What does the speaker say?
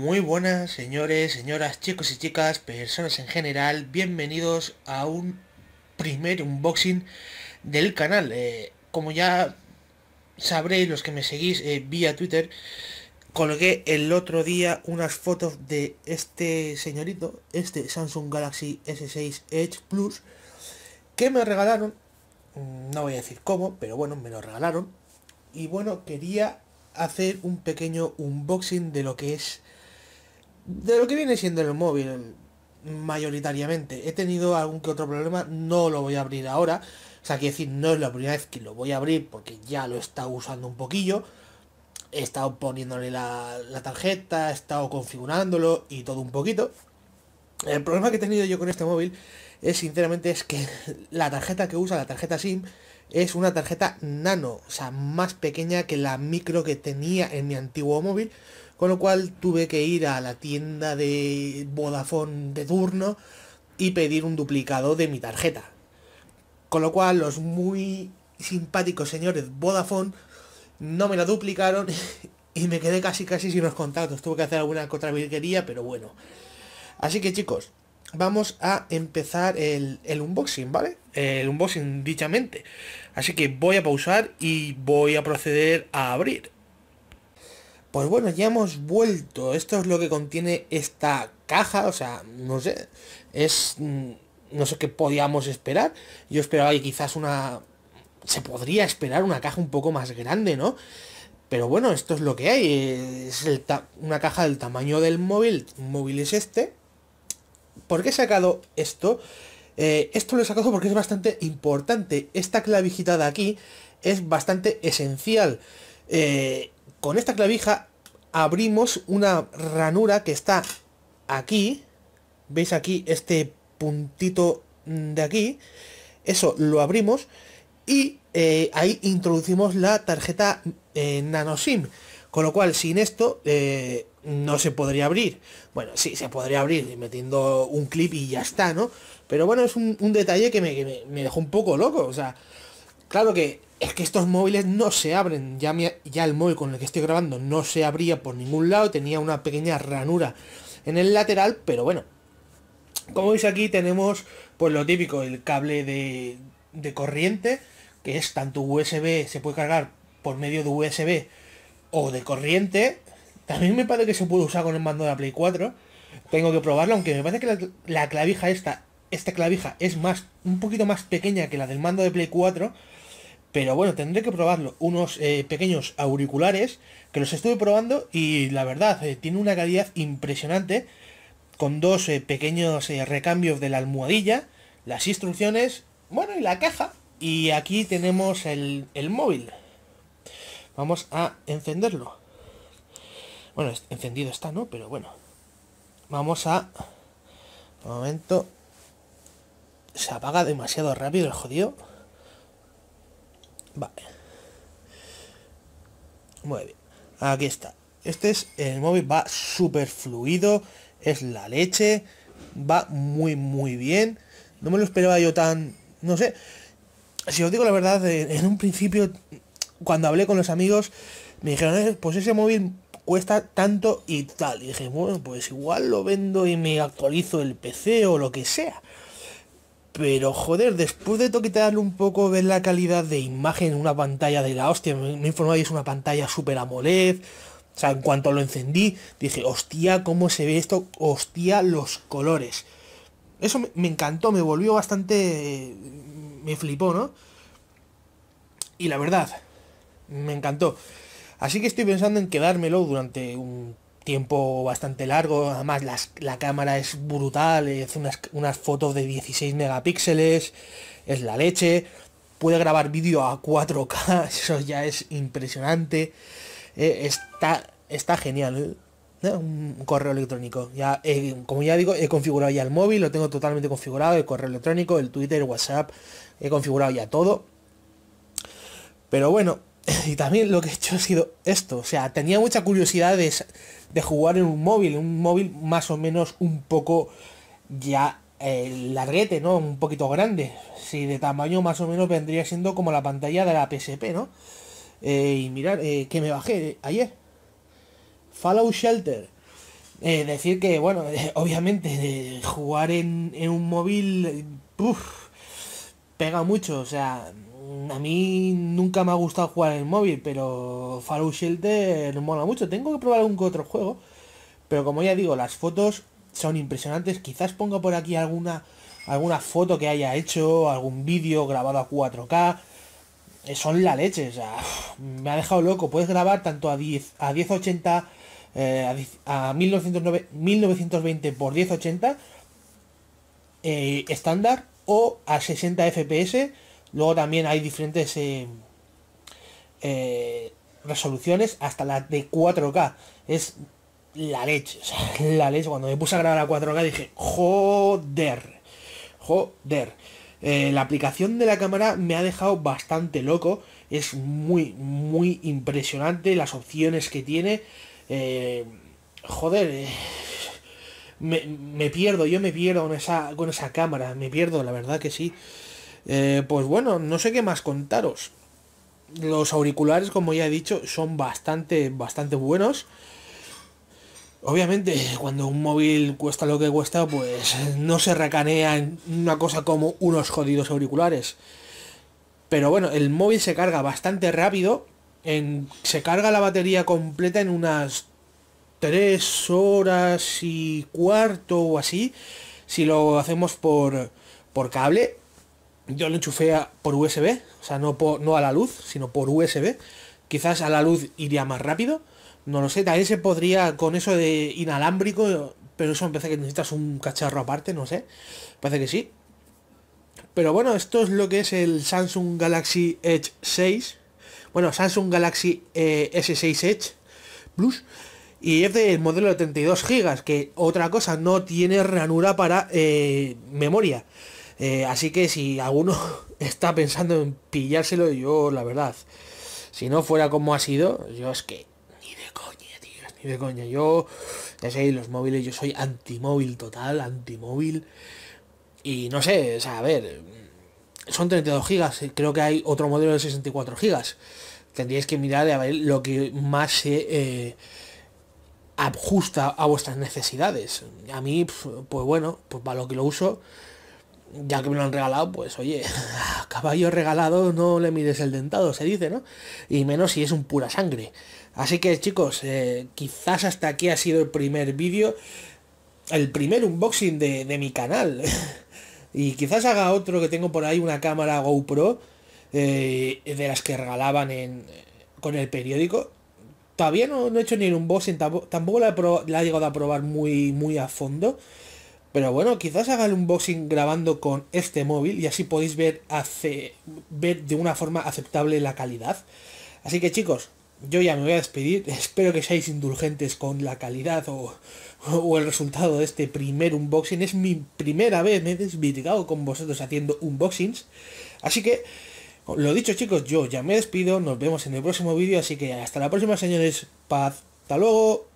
Muy buenas señores, señoras, chicos y chicas, personas en general, bienvenidos a un primer unboxing del canal. Eh, como ya sabréis los que me seguís eh, vía Twitter, colgué el otro día unas fotos de este señorito, este Samsung Galaxy S6 Edge Plus, que me regalaron, mm, no voy a decir cómo, pero bueno, me lo regalaron. Y bueno, quería hacer un pequeño unboxing de lo que es de lo que viene siendo el móvil mayoritariamente. He tenido algún que otro problema, no lo voy a abrir ahora. O sea, quiero decir, no es la primera vez que lo voy a abrir porque ya lo he estado usando un poquillo. He estado poniéndole la, la tarjeta, he estado configurándolo y todo un poquito. El problema que he tenido yo con este móvil es sinceramente es que la tarjeta que usa, la tarjeta SIM, es una tarjeta nano, o sea, más pequeña que la micro que tenía en mi antiguo móvil, con lo cual tuve que ir a la tienda de Vodafone de turno y pedir un duplicado de mi tarjeta. Con lo cual los muy simpáticos señores Vodafone no me la duplicaron y me quedé casi casi sin los contactos. Tuve que hacer alguna otra virguería, pero bueno. Así que chicos, vamos a empezar el, el, unboxing, ¿vale? El unboxing dichamente. Así que voy a pausar y voy a proceder a abrir. Pues bueno, ya hemos vuelto. Esto es lo que contiene esta caja. O sea, no sé. Es... Mm, no sé qué podíamos esperar. Yo esperaba que quizás una... Se podría esperar una caja un poco más grande, ¿no? Pero bueno, esto es lo que hay. Es una caja del tamaño del móvil. Móvil es este ¿Por qué he sacado esto? Eh, esto lo he sacado porque es bastante importante. Esta clavijita de aquí es bastante esencial. Eh, con esta clavija abrimos una ranura que está aquí. ¿Veis aquí este puntito de aquí? Eso lo abrimos y eh, ahí introducimos la tarjeta nano SIM. Con lo cual, sin esto, no se podría abrir. Bueno, sí, se podría abrir metiendo un clip y ya está, ¿no? Pero bueno, es un, detalle que, me, dejó un poco loco. O sea, claro que es que estos móviles no se abren. Ya, ya el móvil con el que estoy grabando no se abría por ningún lado. Tenía una pequeña ranura en el lateral, pero bueno. Como veis aquí tenemos pues lo típico, el cable de, de corriente, que es tanto USB, se puede cargar por medio de USB o de corriente, también me parece que se puede usar con el mando de la Play 4. Tengo que probarlo, aunque me parece que la, clavija esta, esta clavija es más, un poquito más pequeña que la del mando de Play 4. Pero bueno, tendré que probarlo. Unos eh, pequeños auriculares que los estuve probando y la verdad, eh, tiene una calidad impresionante. Con dos eh, pequeños recambios de la almohadilla, las instrucciones, bueno, y la caja. Y aquí tenemos el, el móvil. Vamos a encenderlo. Bueno, encendido está, ¿no? Pero bueno. Vamos a... Un momento. Se apaga demasiado rápido el jodido. Vale. Muy bien. Aquí está. Este es el móvil, va súper fluido. Es la leche. Va muy, muy bien. No me lo esperaba yo tan... No sé. Si os digo la verdad, en un principio, cuando hablé con los amigos, me dijeron, eh, pues ese móvil cuesta tanto y tal. Y dije, bueno, pues igual lo vendo y me actualizo el PC o lo que sea. Pero joder, después de toquetearle un poco, ver la calidad de imagen en una pantalla de la hostia, me, informó que es una pantalla super AMOLED. O sea, en cuanto lo encendí, dije, hostia, cómo se ve esto, hostia, los colores. Eso me, me encantó, me volvió bastante... Me flipó, ¿no? Y la verdad, me encantó. Así que estoy pensando en quedármelo durante un tiempo bastante largo. Además, la cámara es brutal, hace unas, fotos de 16 megapíxeles, es la leche. Puede grabar vídeo a 4K, eso ya es impresionante. Eh, está, está genial. ¿eh? Un correo electrónico. Ya, como ya digo, he configurado ya el móvil, lo tengo totalmente configurado, el correo electrónico, el Twitter, el WhatsApp, he configurado ya todo. Pero bueno, y también lo que he hecho ha sido esto. O sea, tenía mucha curiosidad de, jugar en un móvil, un móvil más o menos un poco ya el larguete, ¿no? Un poquito grande. Si de tamaño más o menos vendría siendo como la pantalla de la PSP, ¿no? Eh, y mirar, eh, que me bajé ayer. Fallout Shelter. Eh, decir que, bueno, obviamente jugar en, un móvil pega mucho. O sea, a mí nunca me ha gustado jugar en el móvil, pero Fallout Shelter mola mucho. Tengo que probar algún otro juego. Pero como ya digo, las fotos son impresionantes. Quizás ponga por aquí alguna alguna foto que haya hecho, algún vídeo grabado a 4K. Eh, son la leche, me ha dejado loco. Puedes grabar tanto a 10 a 1080 eh, a, 1920 x 1080 eh, estándar o a 60 fps. Luego también hay diferentes resoluciones hasta la de 4K. Es la leche, la leche. Cuando me puse a grabar a 4K dije, joder Joder. Eh, la aplicación de la cámara me ha dejado bastante loco. Es muy, muy impresionante las opciones que tiene. Eh, joder. Eh, me, pierdo, yo me pierdo con esa, con esa cámara. Me pierdo, la verdad que sí. Pues bueno, no sé qué más contaros. Los auriculares, como ya he dicho, son bastante, bastante buenos. Obviamente, cuando un móvil cuesta lo que cuesta, pues no se recanea en una cosa como unos jodidos auriculares. Pero bueno, el móvil se carga bastante rápido. En, se carga la batería completa en unas 3 horas y cuarto o así. Si lo hacemos por, por cable. Yo lo enchufé por USB. O sea, no, por, no a la luz, sino por USB. Quizás a la luz iría más rápido. No lo sé, también se podría con eso de inalámbrico, pero eso me parece que necesitas un cacharro aparte, no sé. Parece que sí. Pero bueno, esto es lo que es el Samsung Galaxy Edge 6. Bueno, Samsung Galaxy eh, S6 Edge Plus. Y es del modelo de 32 GB, que otra cosa, no tiene ranura para eh, memoria. Eh, así que si alguno está pensando en pillárselo, yo la verdad, si no fuera como ha sido, yo es que ni de coña. Yo, ya sé, los móviles, yo soy antimóvil total, antimóvil. Y no sé, a ver, son 32 gigas, creo que hay otro modelo de 64 gigas. Tendríais que mirar a ver lo que más se eh, ajusta a vuestras necesidades. A mí, pues bueno, pues para lo que lo uso, ya que me lo han regalado, pues oye, caballo regalado no le mires el dentado, se dice, ¿no? Y menos si es un pura sangre. Así que chicos, eh, quizás hasta aquí ha sido el primer vídeo, el primer unboxing de, mi canal. y quizás haga otro que tengo por ahí, una cámara GoPro, eh, de las que regalaban en, con el periódico. Todavía no, he hecho ni un unboxing, tampoco, la, he, llegado a probar muy, muy a fondo. Pero bueno, quizás haga el unboxing grabando con este móvil y así podéis ver, hace, ver de una forma aceptable la calidad. Así que chicos, yo ya me voy a despedir. Espero que seáis indulgentes con la calidad o, el resultado de este primer unboxing. Es mi primera vez, me he desvirgado con vosotros haciendo unboxings. Así que, lo dicho chicos, yo ya me despido. Nos vemos en el próximo vídeo. Así que hasta la próxima señores. Paz. Hasta luego.